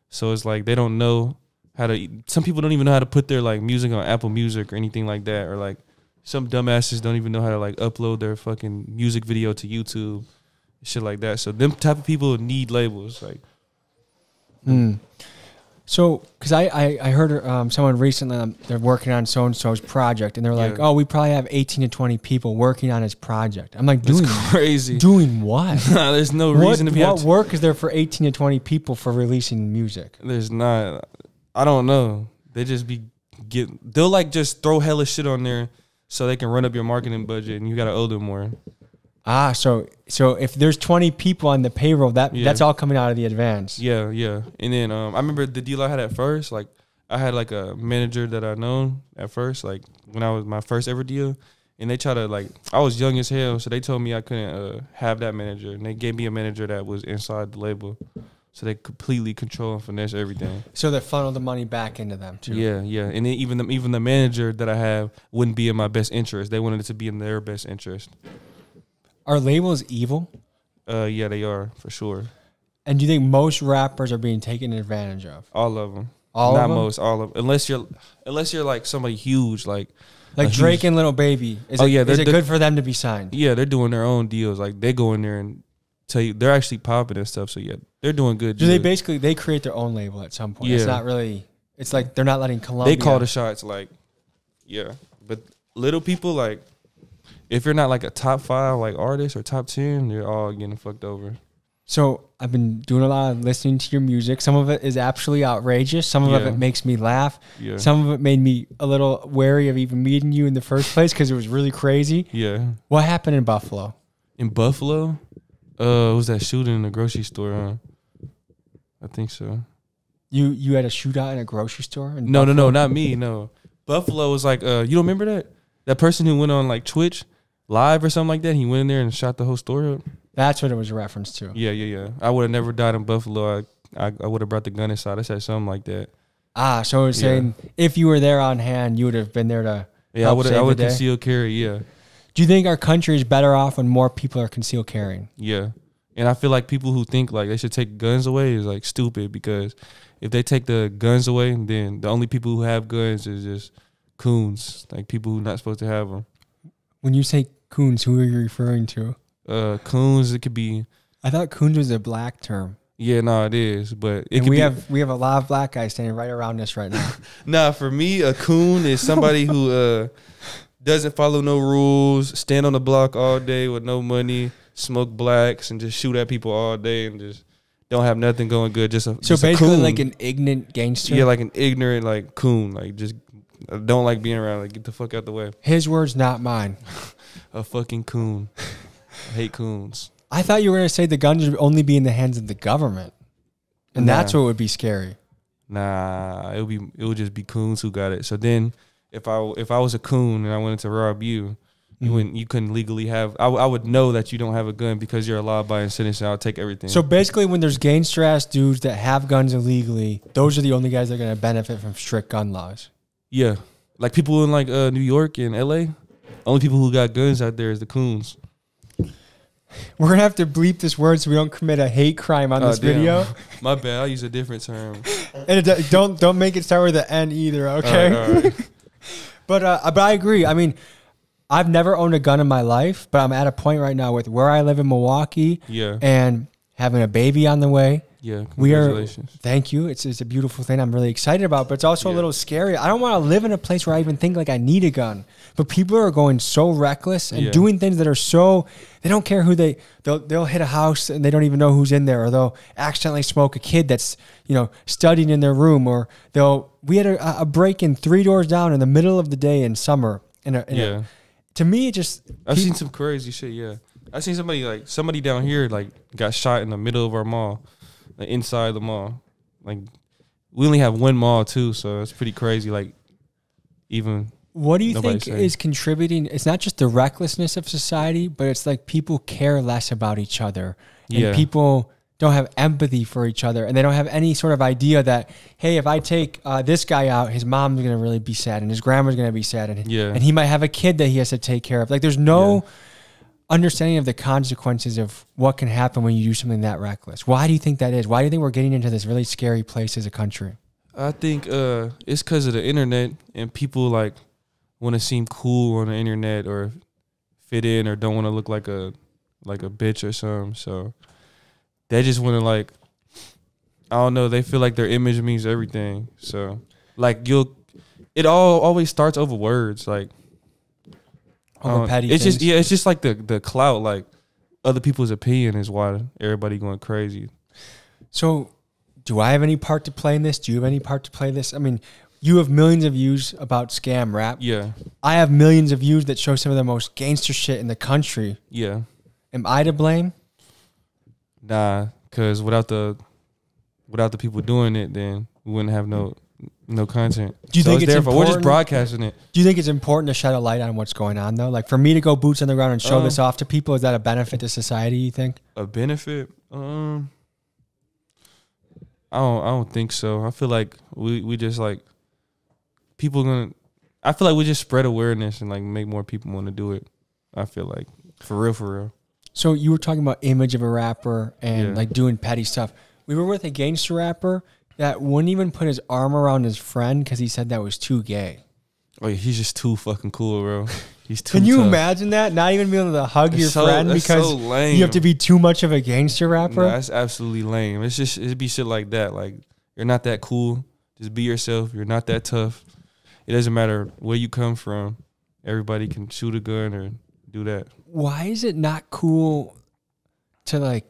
so it's like they don't know how to. Some people don't even know how to put their like music on Apple Music or anything like that, or like some dumbasses don't even know how to like upload their fucking music video to YouTube, shit like that. So them type of people need labels. Like Mm. So, because I, I, I heard um, someone recently, um, they're working on so and so's project, and they're like, Yeah. oh, we probably have 18 to 20 people working on his project. I'm like, that's doing, crazy. doing what? Nah, there's no what reason to be. what work is there for 18 to 20 people for releasing music? There's not. I don't know. They just be get. They'll like just throw hella shit on there so they can run up your marketing budget, and you gotta owe them more. Ah, so so if there's 20 people on the payroll, that Yeah. that's all coming out of the advance. Yeah, yeah. And then um, I remember the deal I had at first. Like I had like a manager that I known at first, like when I was my first ever deal. And they tried to like I was young as hell, so they told me I couldn't uh, have that manager, and they gave me a manager that was inside the label, so they completely control and finesse everything. So they funnel the money back into them too. Yeah, yeah, and then even the even the manager that I have wouldn't be in my best interest. They wanted it to be in their best interest. Are labels evil? Uh, yeah, they are for sure. And do you think most rappers are being taken advantage of? All of them. All Not of them? most. All of unless you're unless you're like somebody huge. Like Like Drake huge- and Lil Baby. Is Oh, it, yeah, is they're- it good for them to be signed? yeah, they're doing their own deals. Like they go in there and tell you they're actually popping and stuff. So yeah, they're doing good. Do they basically they create their own label at some point? It's Yeah. not really. It's like they're not letting Columbia. they call the shots. Like yeah, but little people like if you're not like a top five like artist or top ten, you're all getting fucked over. So I've been doing a lot of listening to your music. Some of it is absolutely outrageous. Some of Yeah. it makes me laugh. Yeah. Some of it made me a little wary of even meeting you in the first place because it was really crazy. yeah. What happened in Buffalo? In Buffalo, uh, was that shooting in the grocery store? Huh? I think so. You you had a shootout in a grocery store? No, no, no, not me. No, Buffalo was like, uh, you don't remember that that person who went on like Twitch live or something like that. He went in there and shot the whole store up. That's what it was a reference to. Yeah, yeah, yeah. I would have never died in Buffalo. I I, I would have brought the gun inside. I said something like that. Ah, so it's Yeah. saying if you were there on hand, you would have been there to. Yeah, I would I would conceal carry. Yeah, Do you think our country is better off when more people are concealed carrying? yeah. And I feel like people who think like they should take guns away is like stupid because if they take the guns away, then the only people who have guns is just coons, like people who not supposed to have them. When you say coons, who are you referring to? Uh, coons. It could be. I thought coons was a black term. Yeah, no, it is, but it we be. have we have a lot of black guys standing right around us right now. Nah, for me, a coon is somebody who uh doesn't follow no rules, stand on the block all day with no money, smoke blacks, and just shoot at people all day, and just don't have nothing going good. Just a so just a basically, coon. like an ignorant gangster. yeah, like an ignorant like coon, like just uh, don't like being around. Like get the fuck out the way. His words, not mine. A fucking coon. I hate coons. I thought you were gonna say the guns would only be in the hands of the government, and Nah. that's what would be scary. Nah, it would be it would just be coons who got it. So then, if I if I was a coon and I wanted to rob you, you Mhm. wouldn't you couldn't legally have. I, w- I would know that you don't have a gun because you're a law-abiding citizen. I'll take everything. So basically, when there's gangster ass dudes that have guns illegally, those are the only guys that are gonna benefit from strict gun laws. yeah, like people in like uh, New York and L.A. Only people who got guns out there is the coons. We're gonna have to bleep this word so we don't commit a hate crime on Oh, this damn. video. My bad. I use a different term. And it, don't don't make it start with an N either, okay? All right, all right. But uh, but I agree. I mean, I've never owned a gun in my life, but I'm at a point right now with where I live in Milwaukee Yeah, and having a baby on the way. yeah. We are- Congratulations. Thank you. It's it's a beautiful thing. I'm really excited about, but it's also a little scary. I don't want to live in a place where I even think like I need a gun. But people are going so reckless and Yeah. doing things that are so they don't care who they they'll they'll hit a house and they don't even know who's in there, or they'll accidentally smoke a kid that's you know studying in their room, or they'll we had a, a break in three doors down in the middle of the day in summer. In a, in a- Yeah, to me, it just I've peop- seen some crazy shit. Yeah, I seen somebody like somebody down here like got shot in the middle of our mall, like inside the mall. Like we only have one mall too, so it's pretty crazy. Like even What do you think saying. is contributing? It's not just the recklessness of society, but it's like people care less about each other. And Yeah. people don't have empathy for each other. And they don't have any sort of idea that, hey, if I take uh, this guy out, his mom's going to really be sad and his grandma's going to be sad. And, Yeah. and he might have a kid that he has to take care of. Like there's no understanding of the consequences of what can happen when you do something that reckless. Why do you think that is? Why do you think we're getting into this really scary place as a country? I think uh it's because of the internet and people like want to seem cool on the internet or fit in or don't want to look like a like a bitch or something. So they just want to like I don't know. They feel like their image means everything. So like you'll it all always starts over words. Like Uh, petty It's just yeah. It's just like the the clout. Like other people's opinion is why everybody going crazy. So, do I have any part to play in this? Do you have any part to play this? I mean, you have millions of views about scam rap. Yeah, I have millions of views that show some of the most gangster shit in the country. yeah. Am I to blame? Nah, because without the without the people doing it, then we wouldn't have no no content. Do you think it's therefore we're just broadcasting it? Do you think it's important to shed a light on what's going on though? Like for me to go boots on the ground and show Um, this off to people, is that a benefit to society? You think? A benefit? Um, I don't. I don't think so. I feel like we we just like people gonna. I feel like we just spread awareness and like make more people want to do it. I feel like for real, for real. So you were talking about image of a rapper and Yeah. like doing petty stuff. We were with a gangster rapper that wouldn't even put his arm around his friend because he said that was too gay. Oh, yeah, he's just too fucking cool, bro. He's too. Can you tough. imagine that? Not even being able to hug It's your so- friend because so you have to be too much of a gangster rapper. Nah, that's absolutely lame. It's just it'd be shit like that. Like you're not that cool. Just be yourself. You're not that tough. It doesn't matter where you come from. Everybody can shoot a gun or do that. Why is it not cool to like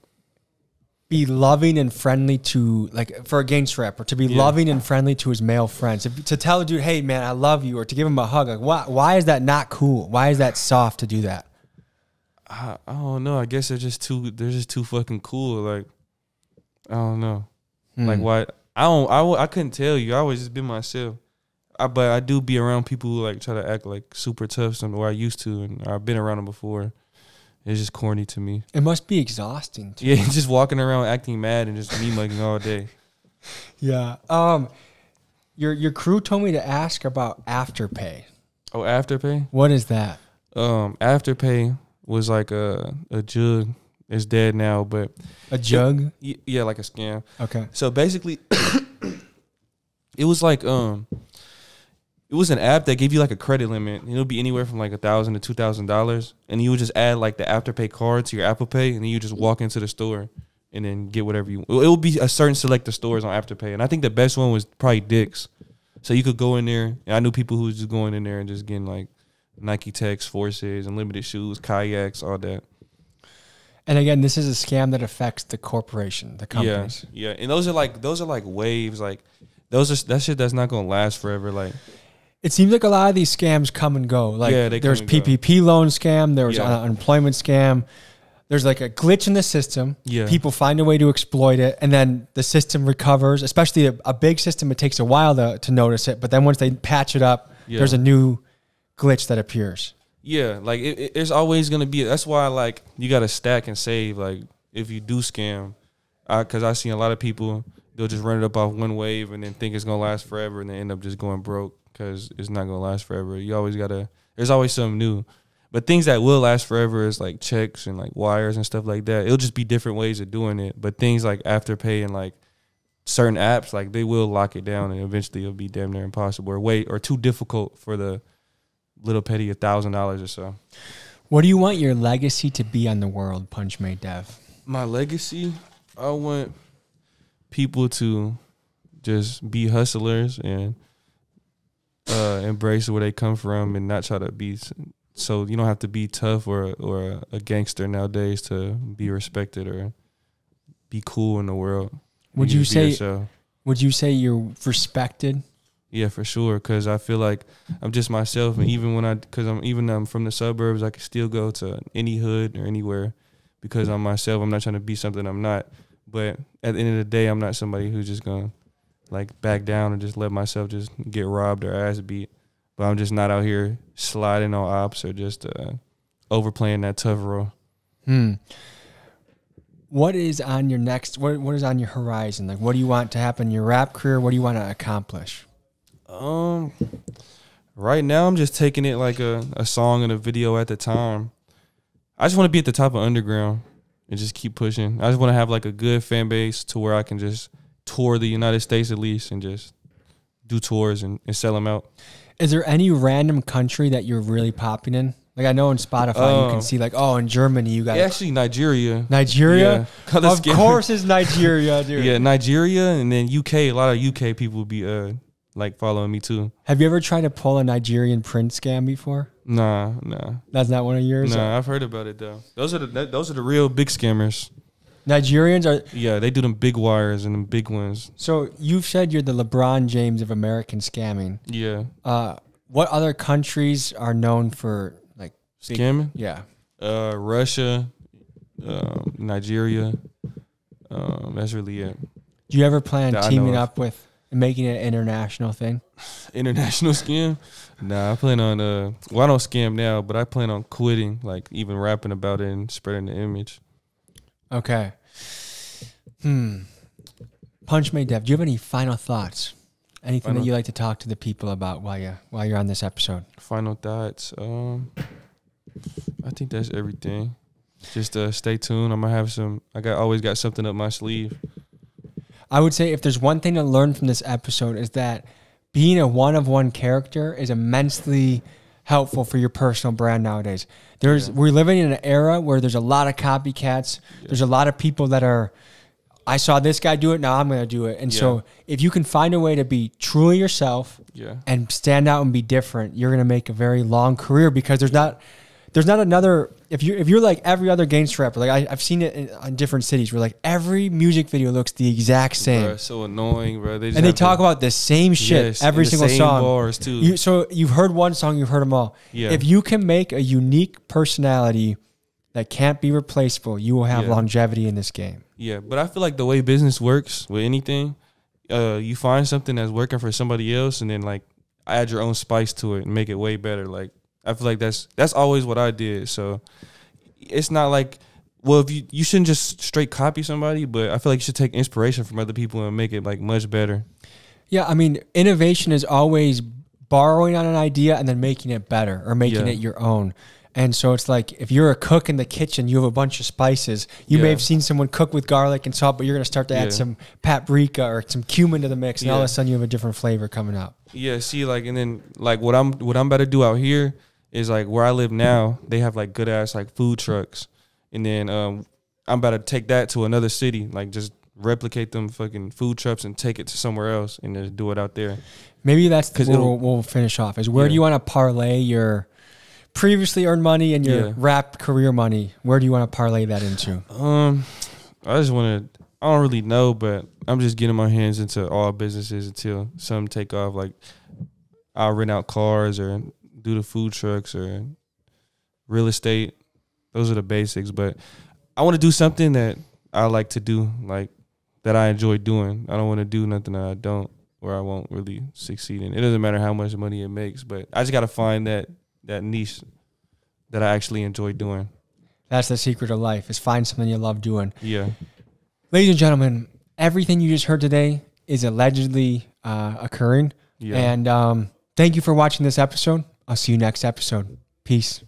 be loving and friendly to like for a gangster rapper to be Yeah. loving and friendly to his male friends to, to tell a dude, hey man, I love you, or to give him a hug? Like why? Why is that not cool? Why is that soft to do that? I, I don't know. I guess they're just too. They're just too fucking cool. Like I don't know. Like Hmm. why? I don't. I, I couldn't tell you. I always just been myself. I, but I do be around people who like try to act like super tough, something where I used to, and I've been around them before. It's just corny to me. It must be exhausting. Too. Yeah, just walking around acting mad and just me mugging all day. Yeah. Um, your your crew told me to ask about afterpay. Oh, afterpay. What is that? Um, afterpay was like a a jug. It's dead now, but A jug? y- yeah, like a scam. Okay. So basically, it was like um, it was an app that gave you like a credit limit. It'll be anywhere from like a thousand to two thousand dollars, and you would just add like the Afterpay card to your Apple Pay, and then you just walk into the store and then get whatever you. Want. It will be a certain select of stores on Afterpay, and I think the best one was probably Dick's. So you could go in there, and I knew people who was just going in there and just getting like Nike Techs, Forces, unlimited shoes, kayaks, all that. And again, this is a scam that affects the corporation, the companies. Yeah, yeah, and those are like those are like waves. Like those are that shit that's not gonna last forever. Like It seems like a lot of these scams come and go. Like Yeah, they there's and go. PPP loan scam, there was Yeah. an unemployment scam. There's like a glitch in the system. Yeah. People find a way to exploit it, and then the system recovers. Especially a, a big system, it takes a while to, to notice it. But then once they patch it up, Yeah. there's a new glitch that appears. yeah, like it, it, there's always gonna be. That's why like you gotta stack and save. Like if you do scam, because I, seen a lot of people they'll just run it up off one wave and then think it's gonna last forever and then end up just going broke because it's not gonna last forever. You always gotta. There's always something new. But things that will last forever is like checks and like wires and stuff like that. It'll just be different ways of doing it. But things like afterpay and like certain apps, like they will lock it down and eventually it'll be damn near impossible or wait or too difficult for the little petty a thousand dollars or so. What do you want your legacy to be on the world, Punchmade Dev? My legacy, I want people to just be hustlers and uh, embrace where they come from and not try to be. So you don't have to be tough or or a gangster nowadays to be respected or be cool in the world. Would can you say yourself. would you say you're respected? Yeah, for sure. Because I feel like I'm just myself, and even when I, because I'm even I'm from the suburbs, I can still go to any hood or anywhere because I'm myself. I'm not trying to be something I'm not. But at the end of the day, I'm not somebody who's just gonna like back down and just let myself just get robbed or ass beat. But I'm just not out here sliding on ops or just uh, overplaying that tough role. Hmm. What is on your next? What What is on your horizon? Like, what do you want to happen in your rap career? What do you want to accomplish? Um, right now I'm just taking it like a, a song and a video at the time. I just want to be at the top of underground and just keep pushing. I just want to have like a good fan base to where I can just tour the United States at least and just do tours and, and sell them out. Is there any random country that you're really popping in? Like, I know in Spotify you Oh. can see like, oh, in Germany you got Yeah, actually Nigeria. Nigeria. Yeah. Kinda scary. course, it's Nigeria, dude. Yeah, Nigeria and then UK. A lot of UK people be uh like following me too. Have you ever tried to pull a Nigerian prince scam before? Nah, nah, That's not one of yours. nah. I've heard about it though. Those are the those are the real big scammers. Nigerians are. Yeah, they do them big wires and them big ones. So you've said you're the LeBron James of American scamming. Yeah, Uh, what other countries are known for like? big- scamming. Yeah. Uh, Russia, um, Nigeria. Um, that's really it. Do you ever plan That teaming up with and making it an international thing? International scam. Nah, I plan on uh. Well, I don't scam now, but I plan on quitting. Like even rapping about it and spreading the image. Okay. Hmm. Punchmade Dev, do you have any final thoughts? Anything Final- that you like to talk to the people about while you while you're on this episode? Final thoughts. Um, I think that's everything. Just uh, stay tuned. I'm gonna have some. I got always got something up my sleeve. I would say if there's one thing to learn from this episode is that being a one of one character is immensely helpful for your personal brand nowadays. There's Yeah. we're living in an era where there's a lot of copycats. There's a lot of people that are I saw this guy do it, now I'm going to do it. And so if you can find a way to be truly yourself Yeah. and stand out and be different, you're going to make a very long career because there's not there's not another if you if you're like every other gangster rapper like I, I've seen it in, in different cities where like every music video looks the exact same Bruh, so annoying, bro. They just and they have to- talk about the same shit Yes, every single song. Bars too. You, so you've heard one song, you've heard them all. Yeah. If you can make a unique personality that can't be replaceable, you will have Yeah. longevity in this game. Yeah, but I feel like the way business works with anything, uh, you find something that's working for somebody else, and then like add your own spice to it and make it way better. Like I feel like that's that's always what I did. So it's not like well, if you you shouldn't just straight copy somebody, but I feel like you should take inspiration from other people and make it like much better. Yeah, I mean, innovation is always borrowing on an idea and then making it better or making Yeah. it your own. And so it's like if you're a cook in the kitchen, you have a bunch of spices. You may have seen someone cook with garlic and salt, but you're going to start to add Yeah. some paprika or some cumin to the mix, and all of a sudden you have a different flavor coming up. Yeah, see, like, and then like what I'm what I'm about to do out here is like where I live now. They have like good ass like food trucks, and then um, I'm about to take that to another city, like just replicate them fucking food trucks and take it to somewhere else and just do it out there. Maybe that's 'Cause what it'll- we'll, we'll finish off. Is where do you want to parlay your previously earned money and your Yeah. rap career money? Where do you want to parlay that into? Um, I just want to. I don't really know, but I'm just getting my hands into all businesses until some take off. Like I'll rent out cars or do the food trucks or real estate. Those are the basics, but I want to do something that I like to do, like that I enjoy doing. I don't want to do nothing that I don't or I won't really succeed in. It doesn't matter how much money it makes, but I just got to find that that niche that I actually enjoy doing. That's the secret of life: is find something you love doing. Yeah. Ladies and gentlemen, everything you just heard today is allegedly uh, occurring. Yeah. And um, thank you for watching this episode. I'll see you next episode. Peace.